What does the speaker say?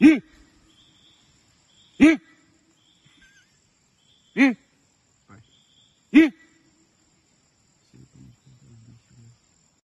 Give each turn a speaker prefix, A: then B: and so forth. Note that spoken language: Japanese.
A: うんうんうん